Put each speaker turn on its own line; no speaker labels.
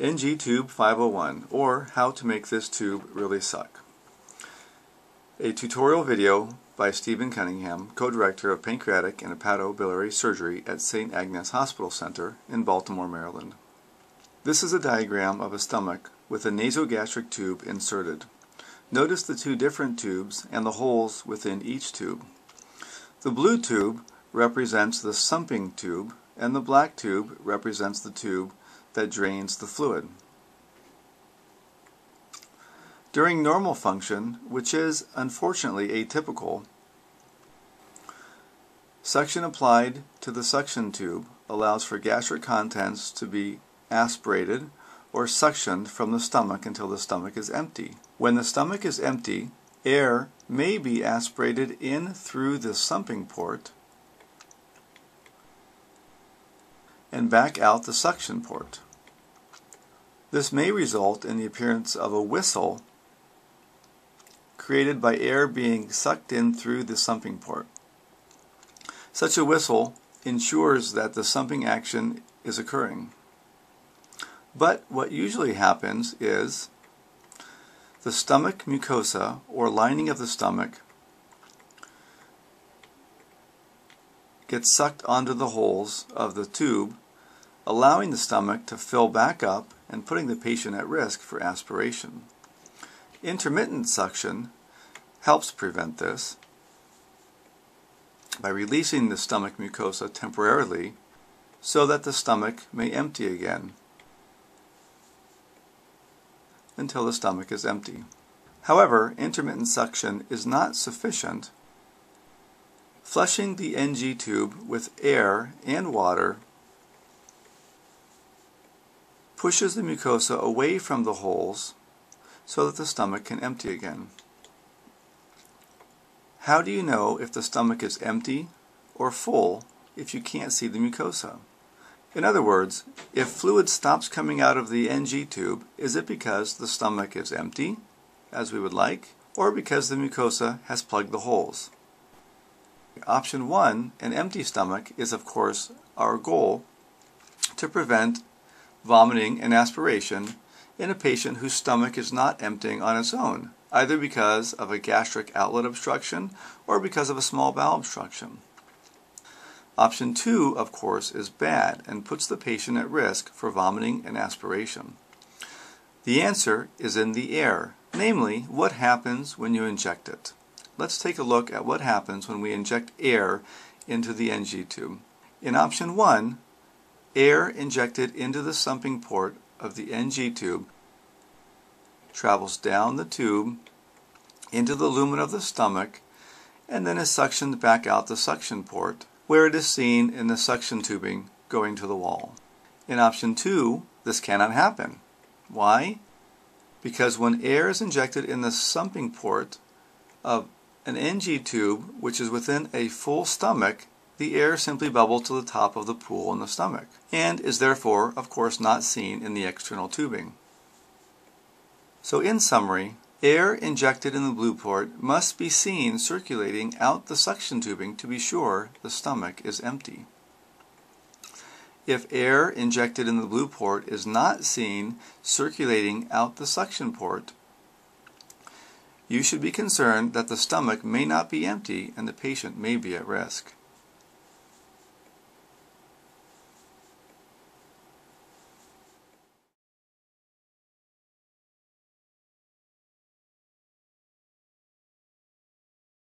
NG Tube 501 or How to Make This Tube Really Suck. A tutorial video by Steven Cunningham, co-director of pancreatic and hepatobiliary surgery at St. Agnes Hospital Center in Baltimore, Maryland. This is a diagram of a stomach with a nasogastric tube inserted. Notice the two different tubes and the holes within each tube. The blue tube represents the sumping tube and the black tube represents the tube that drains the fluid. During normal function, which is unfortunately atypical, suction applied to the suction tube allows for gastric contents to be aspirated or suctioned from the stomach until the stomach is empty. When the stomach is empty, air may be aspirated in through the sumping port and back out the suction port. This may result in the appearance of a whistle created by air being sucked in through the sumping port. Such a whistle ensures that the sumping action is occurring. But what usually happens is the stomach mucosa or lining of the stomach gets sucked onto the holes of the tube, allowing the stomach to fill back up and putting the patient at risk for aspiration. Intermittent suction helps prevent this by releasing the stomach mucosa temporarily so that the stomach may empty again until the stomach is empty. However, intermittent suction is not sufficient. Flushing the NG tube with air and water pushes the mucosa away from the holes so that the stomach can empty again. How do you know if the stomach is empty or full if you can't see the mucosa? In other words, if fluid stops coming out of the NG tube, is it because the stomach is empty, as we would like, or because the mucosa has plugged the holes? Option 1, an empty stomach, is of course our goal to prevent vomiting and aspiration in a patient whose stomach is not emptying on its own, either because of a gastric outlet obstruction or because of a small bowel obstruction. Option 2, of course, is bad and puts the patient at risk for vomiting and aspiration. The answer is in the air, namely, what happens when you inject it. Let's take a look at what happens when we inject air into the NG tube. In option 1, air injected into the sumping port of the NG tube travels down the tube into the lumen of the stomach and then is suctioned back out the suction port where it is seen in the suction tubing going to the wall. In option 2, this cannot happen. Why? Because when air is injected in the sumping port of an NG tube, which is within a full stomach, the air simply bubbles to the top of the pool in the stomach, and is therefore, of course, not seen in the external tubing. So in summary, Air injected in the blue port must be seen circulating out the suction tubing to be sure the stomach is empty. If air injected in the blue port is not seen circulating out the suction port, you should be concerned that the stomach may not be empty and the patient may be at risk.